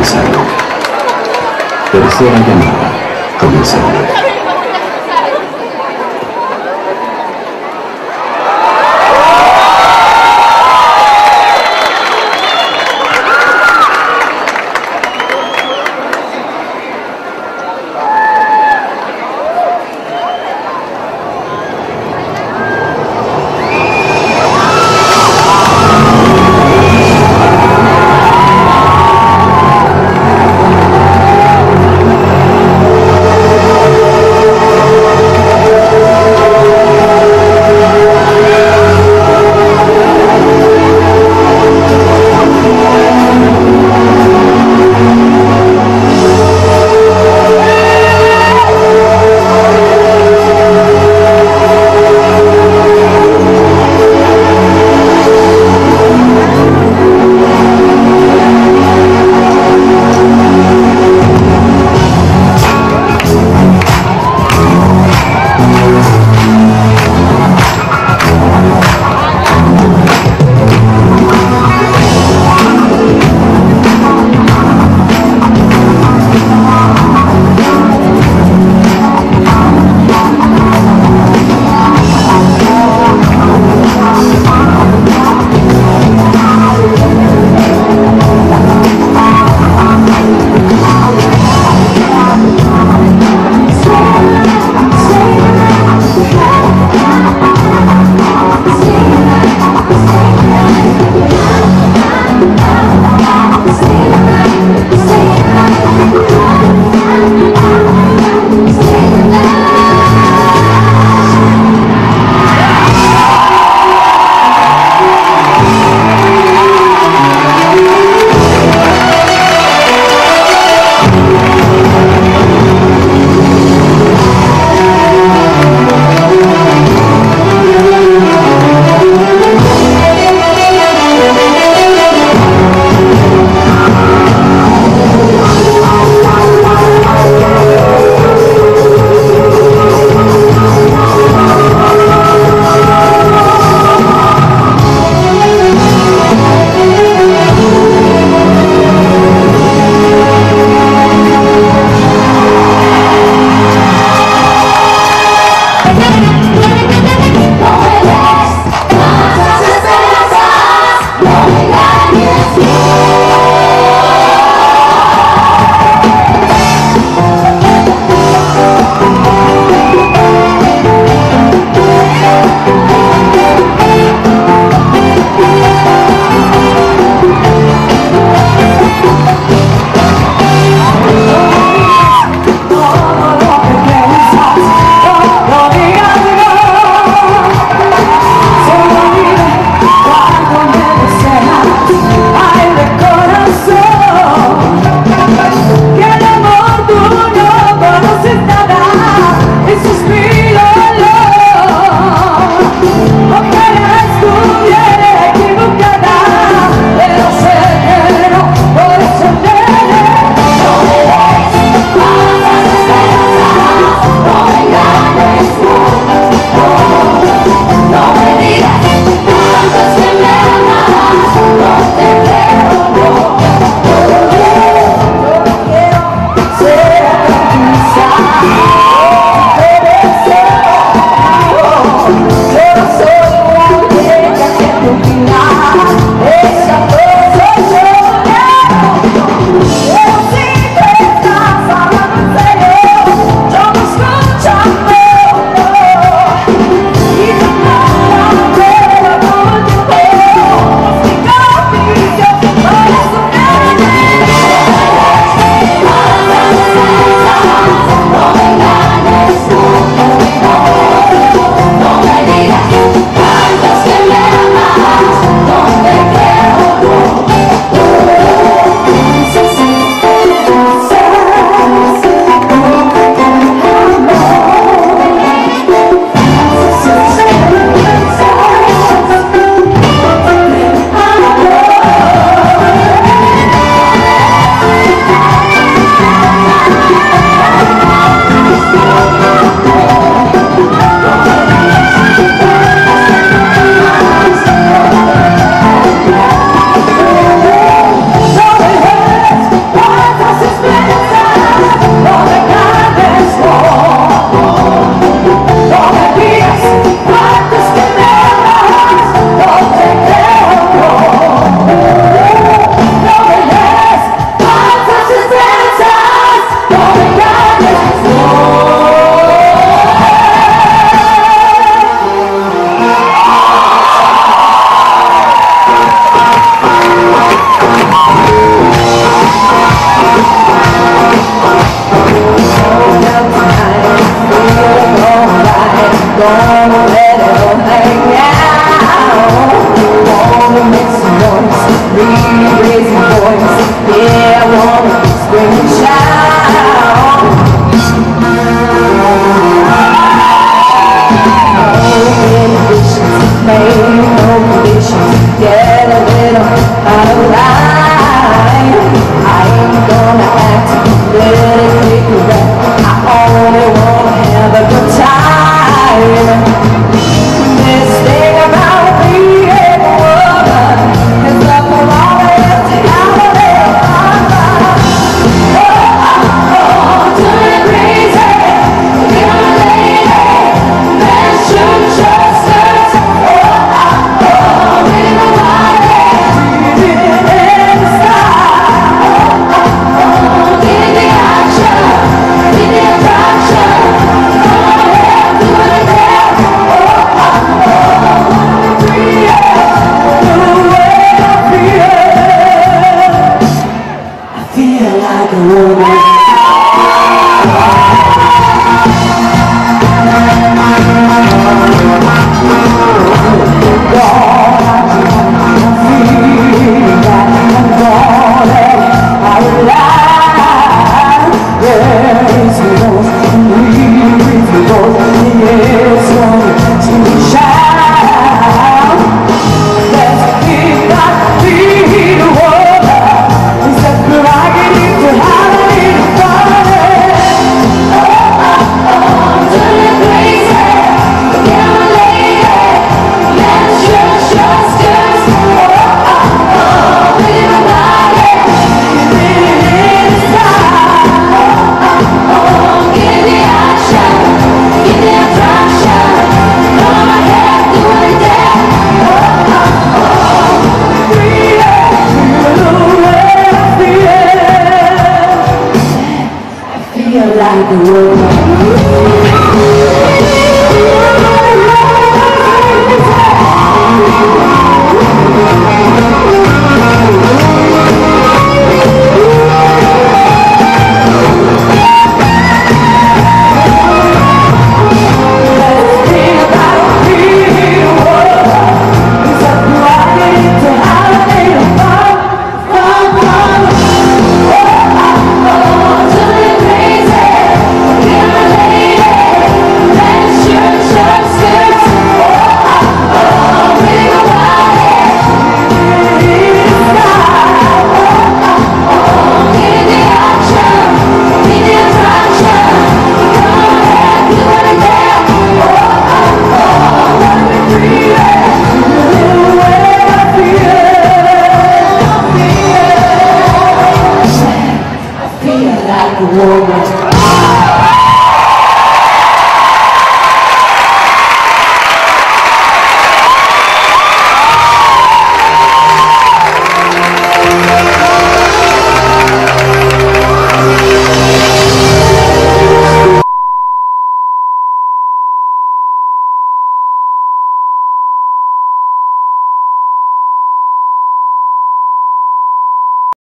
comenzando. Tercera llamada You're like the world.